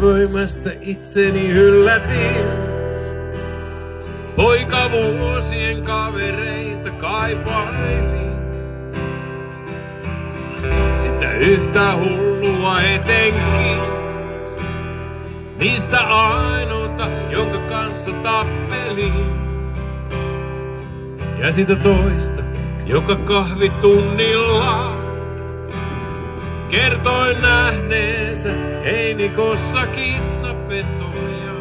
voimasta itseni yllätin. Poika vuosien kavereita kaipaili. Sitä yhtä hullua etenkin. Niistä ainoata, jonka kanssa tappelin. Ja sitä toista, joka kahvitunnilla kertoi nähneensä heinikossa kissapetoja.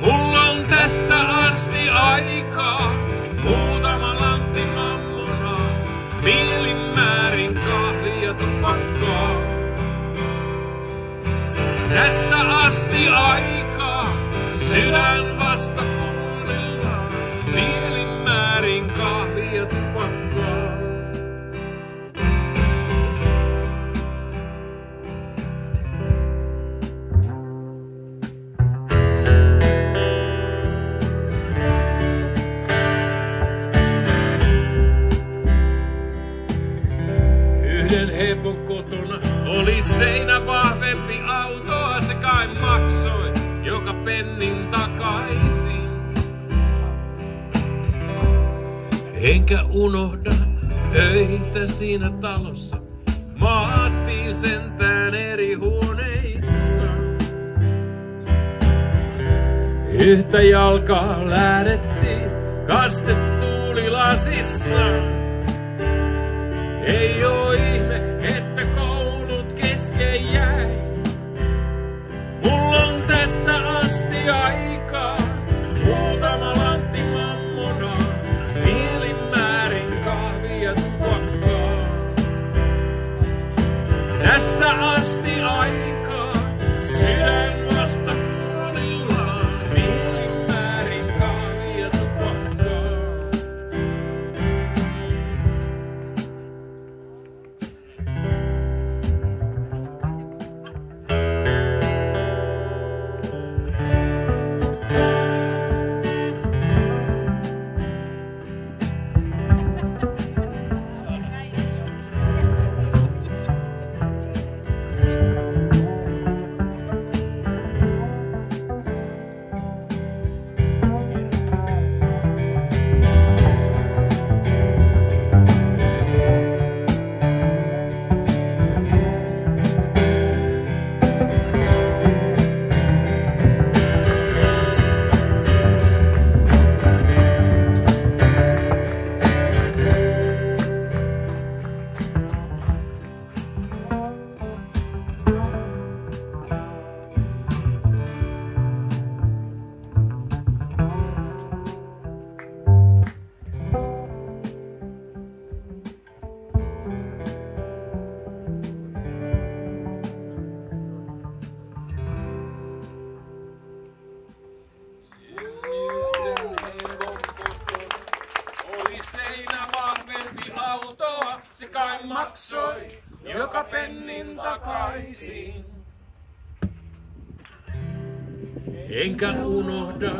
Mulla on tästä asti aikaa muutama lantti mammona, mielin määrin kahvia tupakkaa. Tästä asti aikaa sydän pennin takaisin. Enkä unohda öitä siinä talossa, maattiin sentään eri huoneissa. Yhtä jalkaa lähdettiin, kaste tuuli lasissa. Ei oo se kai maksoi joka pennin takaisin. Enkä unohda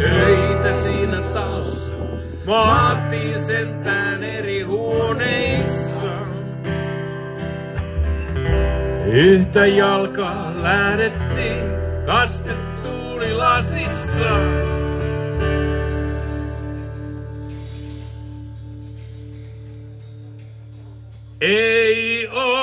öitä siinä talossa, maattiin sentään eri huoneissa. Yhtä jalkaa lähdettiin, kaste tuuli lasissa. Ei oo